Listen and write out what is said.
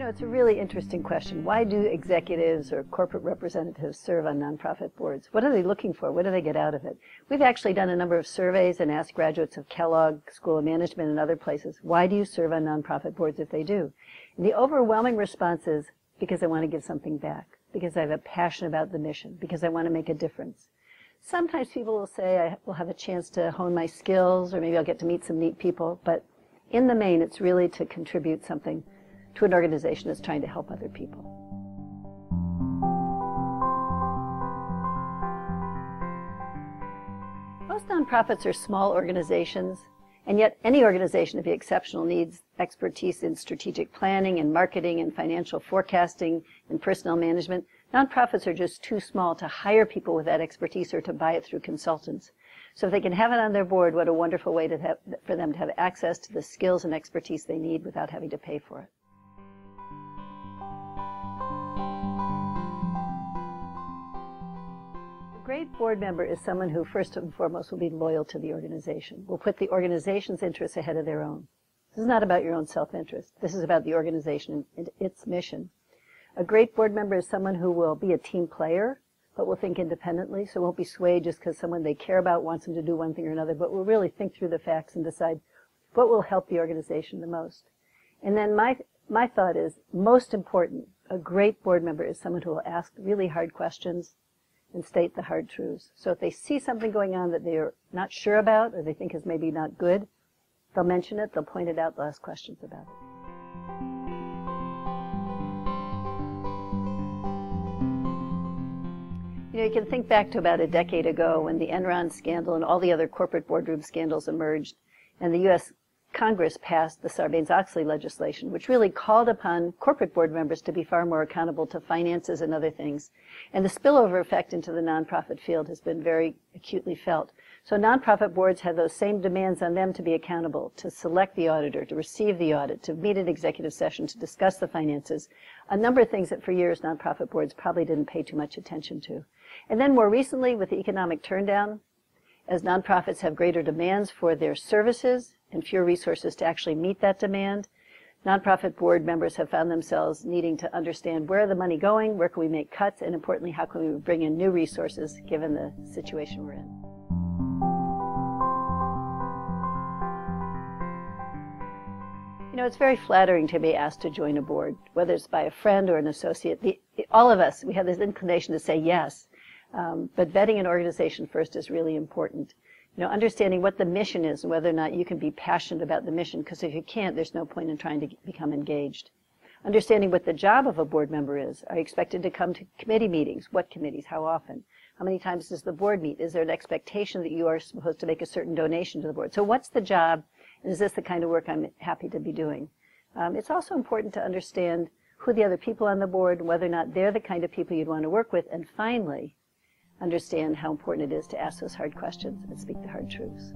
know, it's a really interesting question. Why do executives or corporate representatives serve on nonprofit boards? What are they looking for? What do they get out of it? We've actually done a number of surveys and asked graduates of Kellogg School of Management and other places, why do you serve on nonprofit boards if they do? And the overwhelming response is because I want to give something back, because I have a passion about the mission, because I want to make a difference. Sometimes people will say I will have a chance to hone my skills, or maybe I'll get to meet some neat people, but in the main, it's really to contribute something to an organization that's trying to help other people. Most nonprofits are small organizations, and yet any organization, to be exceptional, needs expertise in strategic planning and marketing and financial forecasting and personnel management. Nonprofits are just too small to hire people with that expertise or to buy it through consultants. So if they can have it on their board, what a wonderful way to have, for them to have access to the skills and expertise they need without having to pay for it. Great board member is someone who first and foremost will be loyal to the organization, will put the organization's interests ahead of their own. This is not about your own self-interest. This is about the organization and its mission. A great board member is someone who will be a team player, but will think independently, so won't be swayed just because someone they care about wants them to do one thing or another, but will really think through the facts and decide what will help the organization the most. And then my, my thought is, most important, a great board member is someone who will ask really hard questions and state the hard truths. So if they see something going on that they're not sure about or they think is maybe not good, they'll mention it, they'll point it out, they'll ask questions about it. You know, you can think back to about a decade ago when the Enron scandal and all the other corporate boardroom scandals emerged, and the U.S. Congress passed the Sarbanes-Oxley legislation, which really called upon corporate board members to be far more accountable to finances and other things. And the spillover effect into the nonprofit field has been very acutely felt. So nonprofit boards have those same demands on them to be accountable, to select the auditor, to receive the audit, to meet an executive session, to discuss the finances. A number of things that for years nonprofit boards probably didn't pay too much attention to. And then more recently, with the economic turndown, as nonprofits have greater demands for their services and fewer resources to actually meet that demand, nonprofit board members have found themselves needing to understand where the money going, where can we make cuts, and importantly, how can we bring in new resources given the situation we're in. You know, it's very flattering to be asked to join a board, whether it's by a friend or an associate. The, all of us, we have this inclination to say yes. Um, but vetting an organization first is really important. You know, understanding what the mission is and whether or not you can be passionate about the mission, because if you can't, there's no point in trying to become engaged. Understanding what the job of a board member is. Are you expected to come to committee meetings? What committees? How often? How many times does the board meet? Is there an expectation that you are supposed to make a certain donation to the board? So what's the job? And is this the kind of work I'm happy to be doing? Um, it's also important to understand who the other people on the board, whether or not they're the kind of people you'd want to work with, and finally, understand how important it is to ask those hard questions and speak the hard truths.